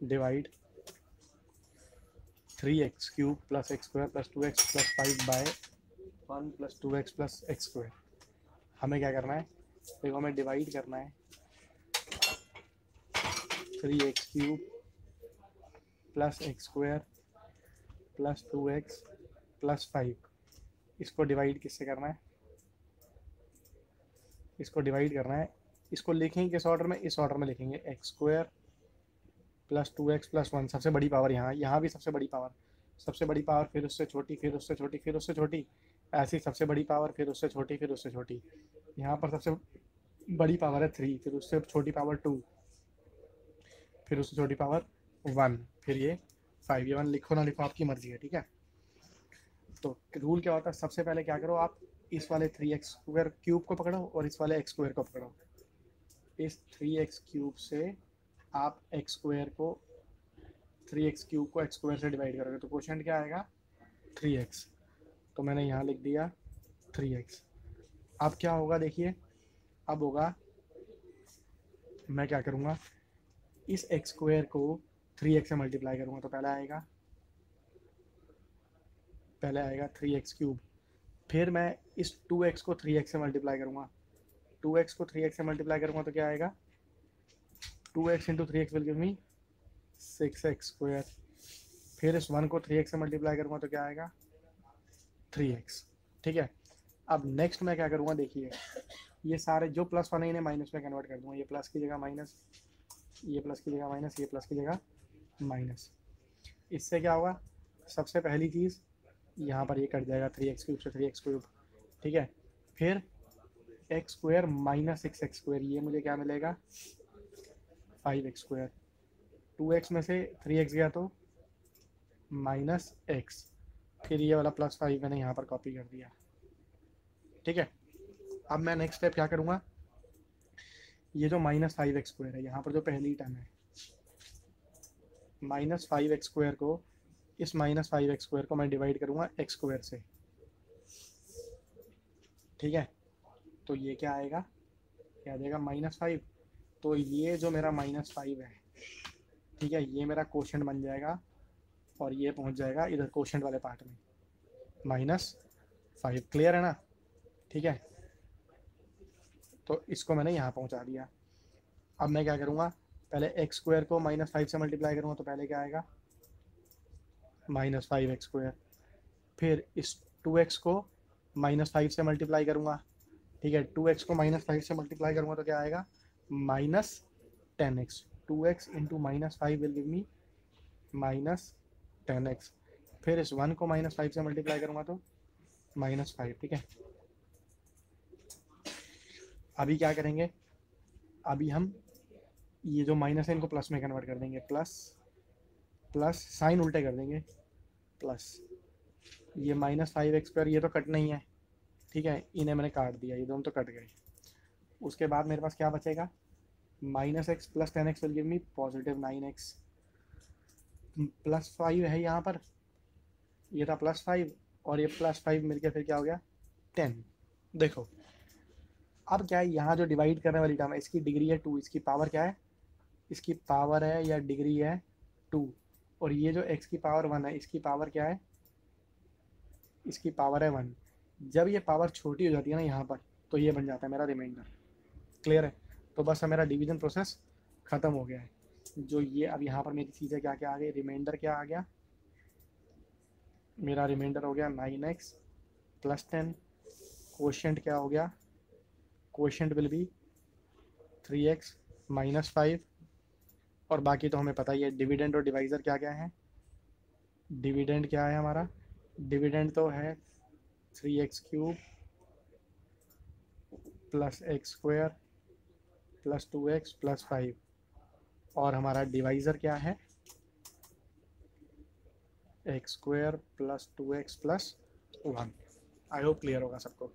Divide three x cube plus x square plus two x plus five by one plus two x plus x square. हमें क्या करना है? देखो, हमें divide करना है three x cube plus x square plus two x plus five. इसको divide किससे करना है? इसको डिवाइड करना है। इसको लिखेंगे किस ऑर्डर में? इस ऑर्डर में लिखेंगे x square plus two x plus one, सबसे बड़ी पावर यहाँ यहाँ भी सबसे बड़ी पावर, सबसे बड़ी पावर फिर उससे छोटी, फिर उससे छोटी, फिर उससे छोटी, ऐसी सबसे बड़ी पावर, फिर उससे छोटी, फिर उससे छोटी, यहाँ पर सबसे बड़ी पावर है थ्री फिर उससे छोटी पावर टू फिर उससे छोटी पावर वन फिर ये फाइव ये वन लिखो ना, लिखो आपकी मर्ज़ी है, ठीक है? तो रूल क्या होता है? सबसे पहले क्या करो आप, इस वाले थ्री एक्स स्क्वायर क्यूब को पकड़ो और इस वाले एक्स स्क्वायर को पकड़ो। इस थ्री एक्स क्यूब से आप एक्स स्क्वायर को थ्री एक्स क्यूब को एक्स स्क्वायर से डिवाइड करोगे तो क्वेश्चन क्या आएगा? थ्री एक्स तो मैंने यहाँ लिख दिया थ्री एक्स अब क्या होगा देखिए, अब होगा, मैं क्या करूँगा? इस एक्स स्क्वायर को थ्री एक्स से मल्टीप्लाई करूँगा तो पहले आएगा पहले आएगा थ्री एक्स क्यूब फिर मैं इस टू एक्स को थ्री एक्स से मल्टीप्लाई करूँगा। टू एक्स को थ्री एक्स से मल्टीप्लाई करूँगा तो क्या आएगा? Two x into three x will give me six x square फिर इस वन को थ्री एक्स से मल्टीप्लाई करूँगा तो क्या आएगा? थ्री एक्स ठीक है? अब नेक्स्ट मैं क्या करूँगा? देखिए, ये सारे जो प्लस वन है, इन्हें माइनस में कन्वर्ट कर दूँगा। ये प्लस की जगह माइनस ये प्लस की जगह माइनस ये प्लस की जगह माइनस इससे क्या होगा? सबसे पहली चीज़, यहाँ पर ये कट जाएगा थ्री एक्स क्यूब से थ्री एक्स क्यूब ठीक है? फिर x square minus six x square ये मुझे क्या मिलेगा? Five x square two x में से थ्री एक्स गया तो माइनस एक्स फिर ये वाला प्लस फाइव मैंने यहाँ पर कॉपी कर दिया। ठीक है? अब मैं नेक्स्ट स्टेप क्या करूँगा? ये जो माइनस फाइव एक्स स्क्वायर है, यहाँ पर जो पहली टर्म है माइनस फाइव एक्स स्क्वायर को, इस माइनस फाइव एक्स स्क्वायर को मैं डिवाइड करूँगा एक्स स्क्वायर से। ठीक है? तो ये क्या आएगा? क्या देगा माइनस फाइव तो ये जो मेरा माइनस फाइव है, ठीक है, ये मेरा क्वेश्चन बन जाएगा और ये पहुँच जाएगा इधर क्वेश्चन वाले पार्ट में। माइनस फाइव क्लियर है ना? ठीक है? तो इसको मैंने यहाँ पहुँचा दिया। अब मैं क्या करूँगा? पहले एक्स स्क्वायर को माइनस फाइव से मल्टीप्लाई करूँगा तो पहले क्या आएगा? माइनस फाइव एक्स स्क्वायर फिर इस टू एक्स को माइनस फाइव से मल्टीप्लाई करूँगा। ठीक है? टू एक्स को माइनस फाइव से मल्टीप्लाई करूँगा तो क्या आएगा? X two x into minus five will give me minus ten x फिर इस वन को माइनस फाइव से मल्टीप्लाई करूँगा तो माइनस फाइव ठीक है? अभी क्या करेंगे? अभी हम ये जो माइनस है इनको प्लस में कन्वर्ट कर देंगे प्लस प्लस साइन उल्टे कर देंगे प्लस ये माइनस फाइव एक्स पर ये तो कट नहीं है, ठीक है? इन्हें मैंने काट दिया, ये दोनों तो कट गए। उसके बाद मेरे पास क्या बचेगा? Minus x plus ten x will give me positive nine x. Plus five है यहाँ पर। ये था प्लस फाइव और ये प्लस फाइव मिलके फिर क्या हो गया? टेन। देखो, अब क्या है, यहाँ जो डिवाइड करने वाली टर्म है, इसकी डिग्री है टू इसकी पावर क्या है? इसकी पावर है या डिग्री है टू और ये जो एक्स की पावर वन है, इसकी पावर क्या है? इसकी पावर है वन जब ये पावर छोटी हो जाती है ना यहाँ पर तो ये बन जाता है मेरा रिमाइंडर क्लियर है। तो बस मेरा डिवीज़न प्रोसेस ख़त्म हो गया है। जो ये अब यहाँ पर मेरी चीज़ें क्या क्या आ गई रिमाइंडर क्या आ गया? मेरा रिमाइंडर हो गया nine x plus ten quotient क्या हो गया? Quotient will be three x minus five और बाकी तो हमें पता ही है डिविडेंड और डिवाइज़र क्या क्या है? डिविडेंड क्या है हमारा? डिविडेंड तो है three x cube plus x square plus two x plus five. और हमारा डिवाइज़र क्या है? X square plus two x plus one. I hope clear होगा सबको।